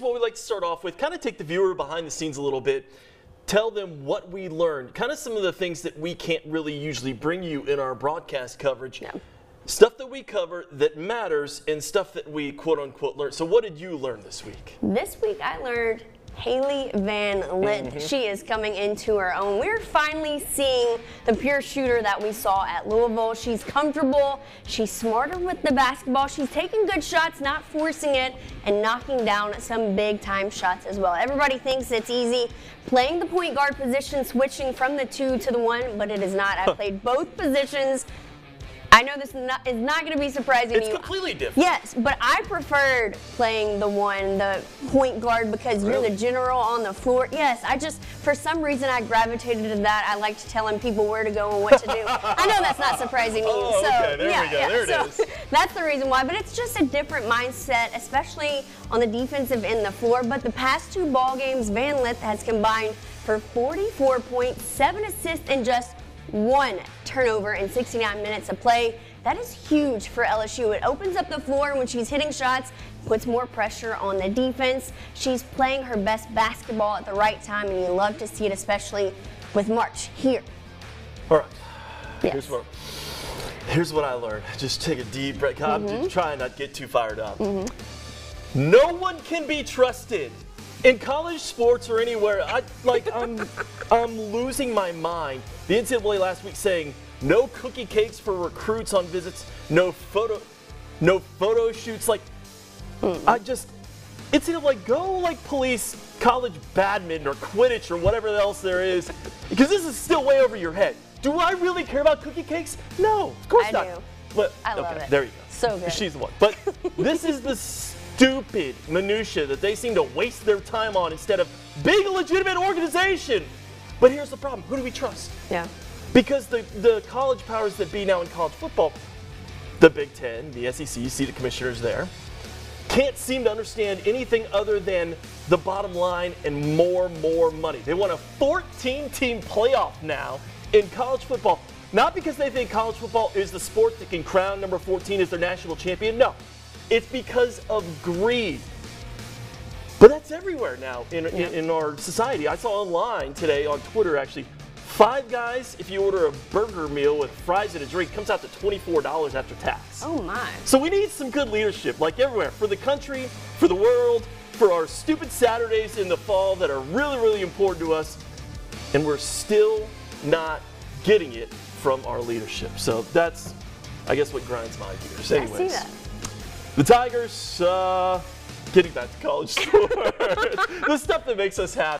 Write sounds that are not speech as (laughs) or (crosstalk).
is what we like to start off with. Kind of take the viewer behind the scenes a little bit. Tell them what we learned. Kind of some of the things that we can't really usually bring you in our broadcast coverage. Yeah. Stuff that we cover that matters and stuff that we quote unquote learn. So, what did you learn this week? This week I learned Hailey Van Lith. Mm-hmm. She is coming into her own. We're finally seeing the pure shooter that we saw at Louisville. She's comfortable. She's smarter with the basketball. She's taking good shots, not forcing it, and knocking down some big time shots as well. Everybody thinks it's easy playing the point guard position, switching from the two to the one, but it is not. I played both positions. I know this is not, not going to be surprising It's to you. It's completely different. Yes, but I preferred playing the one, the point guard, because you're the general on the floor. Yes, I just, for some reason, I gravitated to that. I liked telling people where to go and what to do. I know that's not surprising to you. (laughs) Oh, so, okay, there we yeah, go, yeah, there it so is. (laughs) That's the reason why, but it's just a different mindset, especially on the defensive end of the floor. But the past two ball games, Van Lith has combined for 44 points, seven assists, and just one turnover in 69 minutes of play. That is huge for LSU. It opens up the floor when she's hitting shots, puts more pressure on the defense. She's playing her best basketball at the right time, and you love to see it, especially with March here. All right. Yes. Here's what. Here's what I learned. Just take a deep breath. I'm Mm-hmm. just trying not to get too fired up. No one can be trusted in college sports or anywhere. I like I'm (laughs) I'm losing my mind. The NCAA last week saying no cookie cakes for recruits on visits, no photo, no photo shoots. Like I just like go like police college badminton or Quidditch or whatever else there is, because this is still way over your head. Do I really care about cookie cakes? No, of course I not. do. But, I love okay, it. There you go. So good. She's the one. But (laughs) this is the stupid minutia that they seem to waste their time on instead of being a legitimate organization. But here's the problem: who do we trust? Yeah. Because the, the college powers that be now in college football, the Big Ten, the SEC, you see the commissioners there, can't seem to understand anything other than the bottom line and more, more money. They want a 14 team playoff now in college football. Not because they think college football is the sport that can crown number 14 as their national champion. No, it's because of greed. But that's everywhere now in, in, in our society. I saw online today on Twitter actually, Five Guys, if you order a burger meal with fries and a drink, comes out to $24 after tax. Oh my. So we need some good leadership, like everywhere, for the country, for the world, for our stupid Saturdays in the fall that are really, really important to us. And we're still not getting it from our leadership. So that's, I guess, what grinds my gears. Anyways. The Tigers, uh, getting back to college (laughs) sports, the stuff that makes us happy.